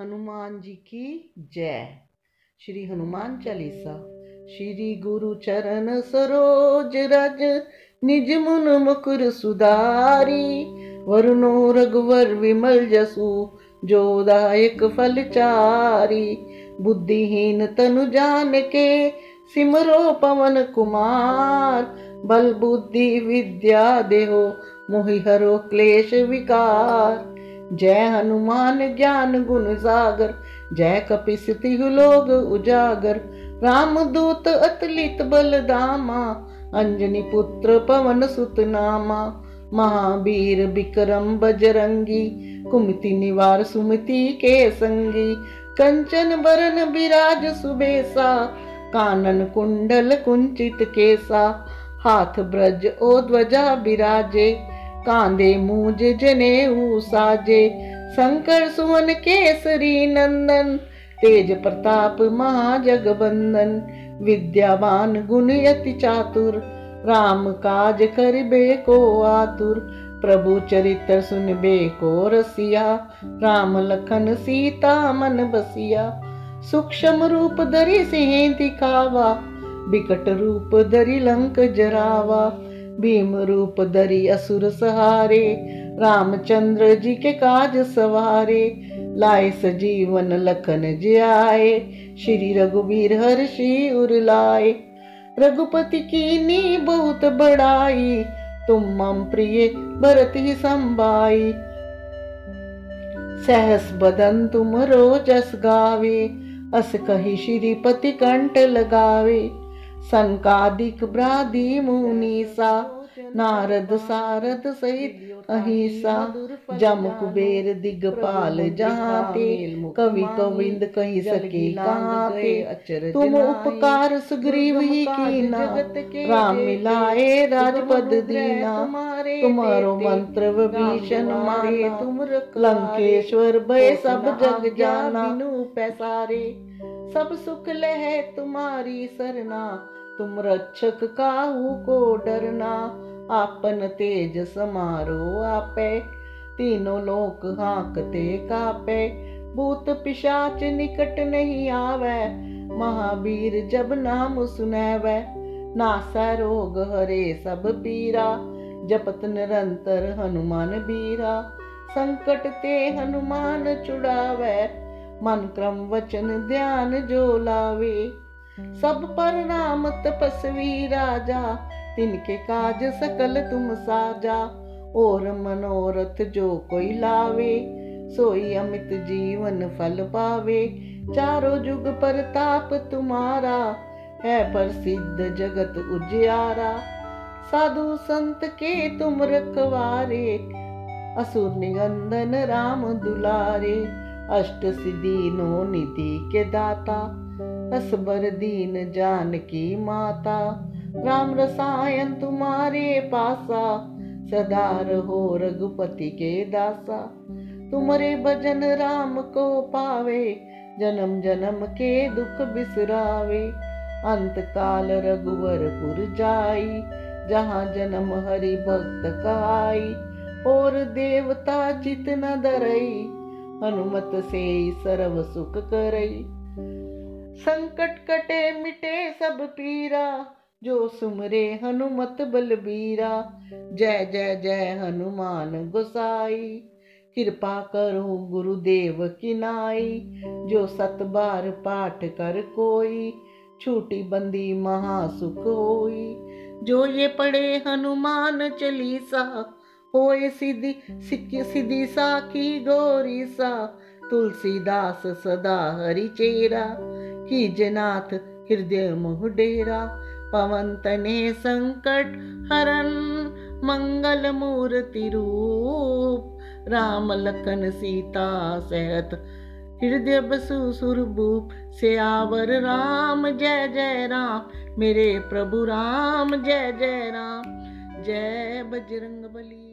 हनुमान जी की जय। श्री हनुमान चालीसा। श्री गुरु चरण सरोज रज निज मुन मुकुर सुधारी। वरुणो रघुवर विमल जसु जोदायक फल चारी। बुद्धिहीन तनु जान के सिमरो पवन कुमार। बल बुद्धि विद्या देहो मोहि हरो क्लेश विकार। जय हनुमान ज्ञान गुण सागर, जय कपिस लोग उजागर। राम दूत अतलित बलदामा अंजनी पुत्र पवन सुत नामा। महावीर विक्रम बजरंगी, कुमति निवार सुमति के संगी कंचन बरन विराज सुबेसा, कानन कुंडल कुंचित केसा। हाथ ब्रज ओ ध्वजा विराजे कांदे मूज जने साजे। शंकर सुवन केसरी, नंदन, तेज प्रताप, महाजगबंदन। विद्यावान गुण यति चातुर, राम काज करबे को आतुर। प्रभु चरित्र सुनबे को रसिया, राम लखन सीता मन बसिया। सूक्ष्म रूप धरि सिंह दिखावा, बिकट रूप धरि लंक जरावा। भीम रूप धरी असुर सहारे रामचंद्र जी के काज सवारे, लाए सजीवन लखन जियाए श्री रघुवीर हर्षि उर लाए। रघुपति की नी बहुत बड़ाई तुम मम प्रिय भरत ही संबाई सहस बदन तुम रोजस गावे, अस कही श्रीपति कंठ लगावे। संकादिक ब्रादि मुनीसा नारद सारद सहित अहिसा जम कुबेर दिगपाल जहाँ ते कवि कविंद कही सके कहाँ ते तुम उपकार सुग्रीव ही कीना राम मिलाए राजपद दीना तुम्हारो मंत्र विभीषण मारे तुम लंकेश्वर भय सब जग जाना। पैसारे सब सुख लह तुम्हारी सरना। तुम रक्षक काहू को डरना। आपन तेज समारो आपे। तीनों लोक हाँकते कापे। भूत पिशाच निकट नहीं आवे। महावीर जब नाम सुनैवे। नासा रोग हरे सब पीरा। जपत निरंतर हनुमान बीरा। संकट ते हनुमान चुड़ावे मन क्रम वचन ध्यान जो लावे सब पर नाम तपस्वी राजा तिनके काज सकल तुम साजा और मनोरथ जो कोई लावे सोई अमित जीवन फल पावे चारों जुग पर ताप तुम्हारा है प्रसिद्ध जगत उजियारा साधु संत के तुम रखवारे असुर निगंदन राम दुलारे अष्ट सिद्धि नो निधि के दाता, असबर दीन जान की माता। राम रसायन तुम्हारे पासा सदार हो रघुपति के दासा। तुम्हारे भजन राम को पावे, जन्म जन्म के दुख बिसरावे। अंत काल रघुवरपुर जाई, जहाँ जन्म हरि भक्त कहाई और देवता चित न दरई हनुमत से सर्व सुख करई। संकट कटे मिटे सब पीरा, जो सुमरे हनुमत बलबीरा। जय जय जय हनुमान गोसाई, कृपा करो गुरुदेव की नाई। जो सत बार पाठ कर कोई, छूटी बंदी महासुख होई। जो ये पढ़े हनुमान चलीसा होए सिद्धि सिद्धि साखी गौरी सा। तुलसीदास सदा हरि चेरा जनाथ हृदय मुह डेरा। पवन तने संकट हरन, मंगल मूर्ति रूप। राम लखन सीता सहत, हृदय बसु सुरभूप आवर राम, जय जय राम, मेरे प्रभु राम, जय जय राम। जय बजरंग बली